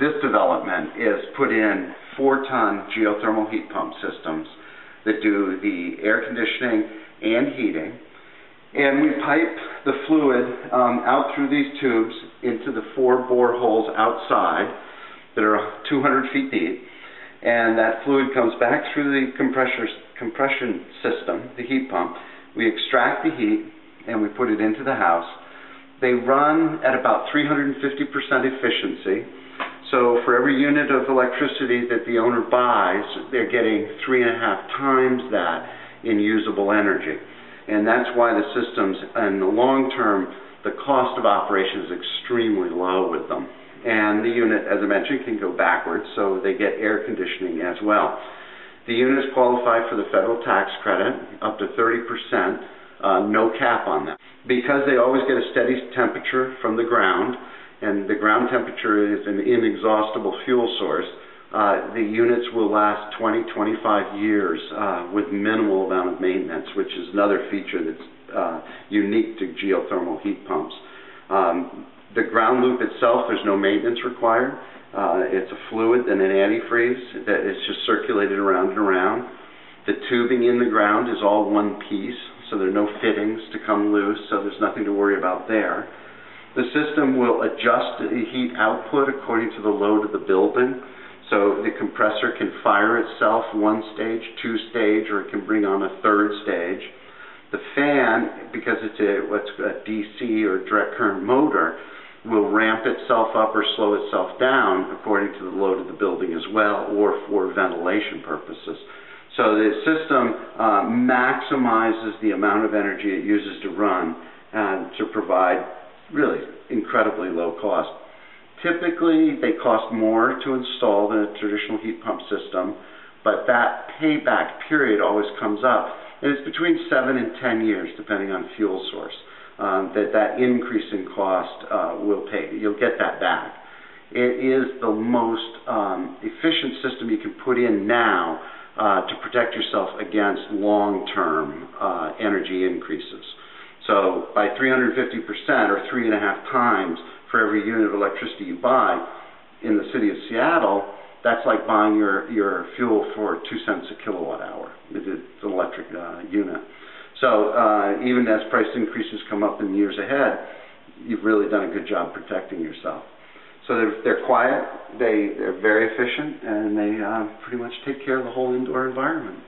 this development is put in four-ton geothermal heat pump systems that do the air conditioning and heating. And we pipe the fluid um, out through these tubes into the four bore holes outside that are 200 feet deep. And that fluid comes back through the compression system, the heat pump. We extract the heat and we put it into the house. They run at about 350% efficiency. So for every unit of electricity that the owner buys, they're getting three and a half times that in usable energy. And that's why the systems, in the long term, the cost of operation is extremely low with them. And the unit, as I mentioned, can go backwards, so they get air conditioning as well. The units qualify for the federal tax credit, up to 30%, uh, no cap on that. Because they always get a steady temperature from the ground, and the ground temperature is an inexhaustible fuel source, uh, the units will last 20, 25 years uh, with minimal amount of maintenance, which is another feature that's uh, unique to geothermal heat pumps. Um, the ground loop itself, there's no maintenance required. Uh, it's a fluid and an antifreeze that is just circulated around and around. The tubing in the ground is all one piece, so there are no fittings to come loose, so there's nothing to worry about there. The system will adjust the heat output according to the load of the building. So the compressor can fire itself one stage, two stage, or it can bring on a third stage. The fan, because it's a what's a DC or direct current motor, will ramp itself up or slow itself down according to the load of the building as well, or for ventilation purposes. So the system uh, maximizes the amount of energy it uses to run uh, to provide really incredibly low cost. Typically, they cost more to install than a traditional heat pump system, but that payback period always comes up. And it's between 7 and 10 years, depending on fuel source, um, that that increase in cost uh, will pay. You'll get that back. It is the most um, efficient system you can put in now uh, to protect yourself against long-term uh, energy increases. So by 350% or three and a half times for every unit of electricity you buy in the city of Seattle, that's like buying your, your fuel for two cents a kilowatt hour. It's an electric uh, unit. So uh, even as price increases come up in years ahead, you've really done a good job protecting yourself. So they're, they're quiet, they, they're very efficient, and they uh, pretty much take care of the whole indoor environment.